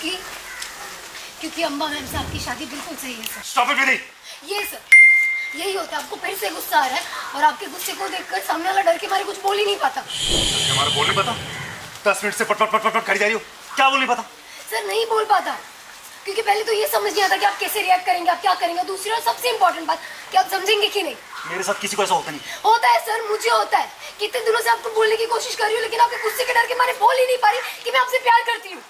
क्योंकि क्योंकि अम्मा मैम से आपकी शादी बिल्कुल सही है सर। स्टॉप इट विधि ये सर यही होता है आपको फिर से गुस्सा आ रहा है और आपके गुस्से को देखकर सामने वाला डर के मारे कुछ बोल ही नहीं पाता। हमारा बोल नहीं पाता? दस मिनट से पट पट पट पट पट जा रही हो। क्या बोल नहीं पाता? सर नहीं बोल पाता। क्योंकि पहले तो ये समझ नहीं आता कि आप कैसे रिएक्ट करेंगे आप क्या करेंगे। दूसरी और सबसे इम्पोर्टेंट बात कि आप समझेंगे कि नहीं। मेरे साथ किसी को ऐसा होता नहीं। होता है सर मुझे होता है। कितने दिनों से आपको तो बोलने की कोशिश कर रही हूँ लेकिन आपके गुस्से के डर के मारे बोल ही नहीं पा रही कि मैं आपसे प्यार करती हूँ।